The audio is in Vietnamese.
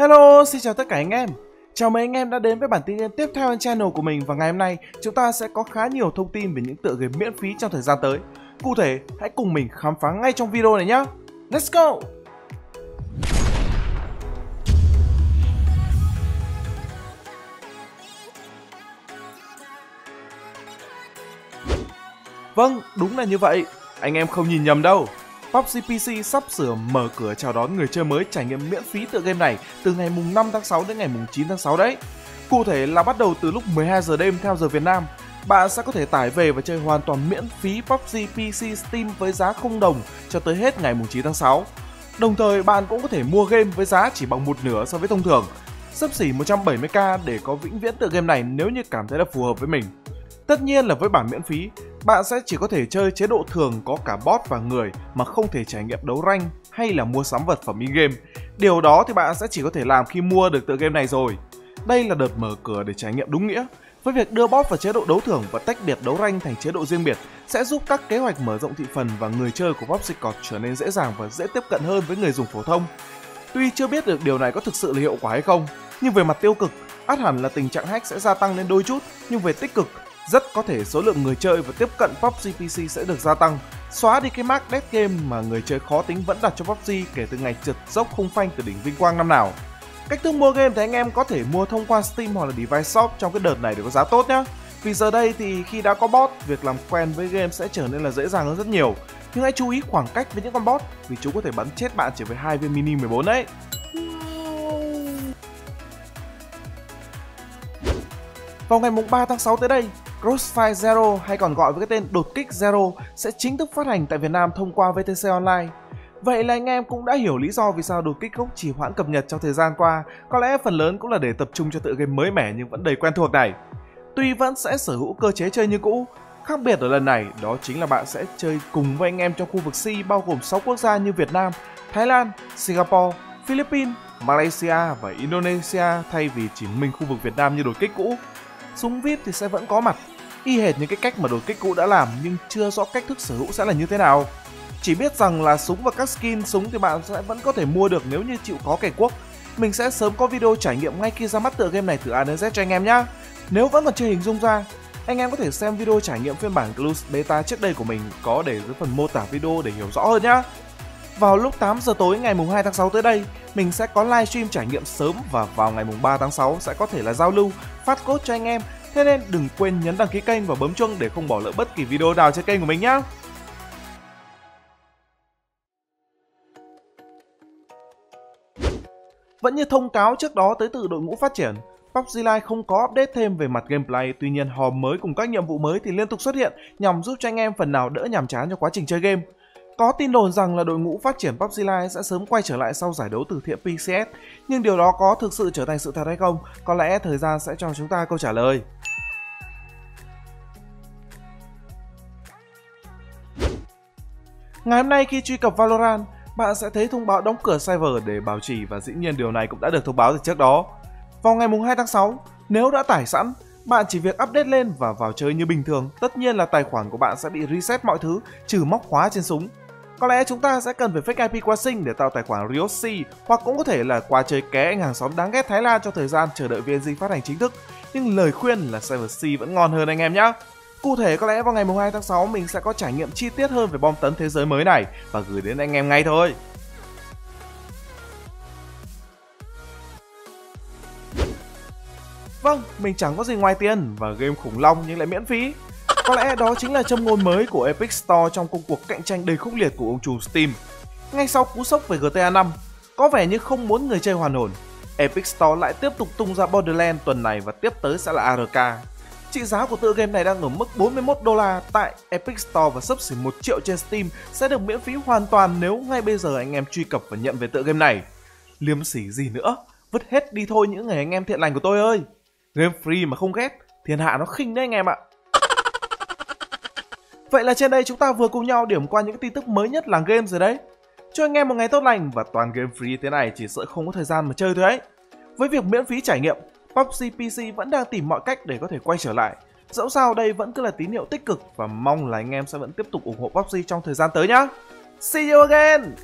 Hello, xin chào tất cả anh em. Chào mừng anh em đã đến với bản tin game tiếp theo trên channel của mình và ngày hôm nay chúng ta sẽ có khá nhiều thông tin về những tựa game miễn phí trong thời gian tới. Cụ thể, hãy cùng mình khám phá ngay trong video này nhé. Let's go! Vâng, đúng là như vậy. Anh em không nhìn nhầm đâu. PUBG PC sắp sửa mở cửa chào đón người chơi mới trải nghiệm miễn phí tựa game này từ ngày mùng 5 tháng 6 đến ngày mùng 9 tháng 6 đấy. Cụ thể là bắt đầu từ lúc 12 giờ đêm theo giờ Việt Nam, bạn sẽ có thể tải về và chơi hoàn toàn miễn phí PUBG PC Steam với giá không đồng cho tới hết ngày mùng 9 tháng 6. Đồng thời bạn cũng có thể mua game với giá chỉ bằng một nửa so với thông thường, sấp xỉ 170k để có vĩnh viễn tựa game này nếu như cảm thấy là phù hợp với mình. Tất nhiên là với bản miễn phí, bạn sẽ chỉ có thể chơi chế độ thường có cả bot và người mà không thể trải nghiệm đấu rank hay là mua sắm vật phẩm in-game. Điều đó thì bạn sẽ chỉ có thể làm khi mua được tựa game này rồi. Đây là đợt mở cửa để trải nghiệm đúng nghĩa. Với việc đưa bot vào chế độ đấu thưởng và tách biệt đấu rank thành chế độ riêng biệt sẽ giúp các kế hoạch mở rộng thị phần và người chơi của PUBG cọt trở nên dễ dàng và dễ tiếp cận hơn với người dùng phổ thông. Tuy chưa biết được điều này có thực sự là hiệu quả hay không, nhưng về mặt tiêu cực, át hẳn là tình trạng hack sẽ gia tăng lên đôi chút, nhưng về tích cực rất có thể số lượng người chơi và tiếp cận PUBG PC sẽ được gia tăng. Xóa đi cái mark dead game mà người chơi khó tính vẫn đặt cho PUBG kể từ ngày trượt dốc không phanh từ đỉnh vinh quang năm nào. Cách thức mua game thì anh em có thể mua thông qua Steam hoặc là Device Shop trong cái đợt này để có giá tốt nhé. Vì giờ đây thì khi đã có bot, việc làm quen với game sẽ trở nên là dễ dàng hơn rất nhiều. Nhưng hãy chú ý khoảng cách với những con bot vì chúng có thể bắn chết bạn chỉ với hai viên mini 14 đấy. Vào ngày 3 tháng 6 tới đây, Crossfire Zero hay còn gọi với cái tên đột kích Zero sẽ chính thức phát hành tại Việt Nam thông qua VTC Online. Vậy là anh em cũng đã hiểu lý do vì sao đột kích gốc chỉ hoãn cập nhật trong thời gian qua, có lẽ phần lớn cũng là để tập trung cho tựa game mới mẻ nhưng vẫn đầy quen thuộc này. Tuy vẫn sẽ sở hữu cơ chế chơi như cũ, khác biệt ở lần này đó chính là bạn sẽ chơi cùng với anh em trong khu vực C bao gồm 6 quốc gia như Việt Nam, Thái Lan, Singapore, Philippines, Malaysia và Indonesia thay vì chỉ mình khu vực Việt Nam như đột kích cũ. Súng VIP thì sẽ vẫn có mặt, y hệt những cái cách mà đột kích cũ đã làm nhưng chưa rõ cách thức sở hữu sẽ là như thế nào. Chỉ biết rằng là súng và các skin súng thì bạn sẽ vẫn có thể mua được nếu như chịu có kẻ quốc. Mình sẽ sớm có video trải nghiệm ngay khi ra mắt tựa game này từ A đến Z cho anh em nhé. Nếu vẫn còn chưa hình dung ra, anh em có thể xem video trải nghiệm phiên bản Plus Beta trước đây của mình có để dưới phần mô tả video để hiểu rõ hơn nhé. Vào lúc 8 giờ tối ngày mùng 2 tháng 6 tới đây, mình sẽ có livestream trải nghiệm sớm và vào ngày mùng 3 tháng 6 sẽ có thể là giao lưu, phát code cho anh em Thế nên đừng quên nhấn đăng ký kênh và bấm chuông để không bỏ lỡ bất kỳ video nào trên kênh của mình nhé. Vẫn như thông cáo trước đó tới từ đội ngũ phát triển, PUBG Lite không có update thêm về mặt gameplay, tuy nhiên hòm mới cùng các nhiệm vụ mới thì liên tục xuất hiện nhằm giúp cho anh em phần nào đỡ nhàm chán trong quá trình chơi game. Có tin đồn rằng là đội ngũ phát triển PUBG Lite sẽ sớm quay trở lại sau giải đấu từ thiện PCS, nhưng điều đó có thực sự trở thành sự thật hay không? Có lẽ thời gian sẽ cho chúng ta câu trả lời. Ngày hôm nay khi truy cập Valorant, bạn sẽ thấy thông báo đóng cửa server để bảo trì và dĩ nhiên điều này cũng đã được thông báo từ trước đó. Vào ngày 2 tháng 6, nếu đã tải sẵn, bạn chỉ việc update lên và vào chơi như bình thường. Tất nhiên là tài khoản của bạn sẽ bị reset mọi thứ, trừ móc khóa trên súng. Có lẽ chúng ta sẽ cần phải fake IP qua sinh để tạo tài khoản Ryoshi hoặc cũng có thể là qua chơi ké anh hàng xóm đáng ghét Thái Lan cho thời gian chờ đợi VNG phát hành chính thức. Nhưng lời khuyên là Cyber C vẫn ngon hơn anh em nhé. Cụ thể có lẽ vào ngày 2 tháng 6 mình sẽ có trải nghiệm chi tiết hơn về bom tấn thế giới mới này và gửi đến anh em ngay thôi. Vâng, mình chẳng có gì ngoài tiền và game khủng long nhưng lại miễn phí. Có lẽ đó chính là châm ngôn mới của Epic Store trong công cuộc cạnh tranh đầy khốc liệt của ông chủ Steam. Ngay sau cú sốc về GTA 5, có vẻ như không muốn người chơi hoàn hồn, Epic Store lại tiếp tục tung ra Borderlands tuần này và tiếp tới sẽ là ARK. Trị giá của tựa game này đang ở mức 41 đô la tại Epic Store và sấp xỉ 1 triệu trên Steam sẽ được miễn phí hoàn toàn nếu ngay bây giờ anh em truy cập và nhận về tựa game này. Liếm xỉ gì nữa, vứt hết đi thôi những người anh em thiện lành của tôi ơi. Game free mà không ghét, thiên hạ nó khinh đấy anh em ạ. Vậy là trên đây chúng ta vừa cùng nhau điểm qua những tin tức mới nhất làng game rồi đấy. Cho anh em một ngày tốt lành và toàn game free thế này chỉ sợ không có thời gian mà chơi thôi ấy. Với việc miễn phí trải nghiệm, PUBG PC vẫn đang tìm mọi cách để có thể quay trở lại. Dẫu sao đây vẫn cứ là tín hiệu tích cực và mong là anh em sẽ vẫn tiếp tục ủng hộ PUBG trong thời gian tới nhá. See you again!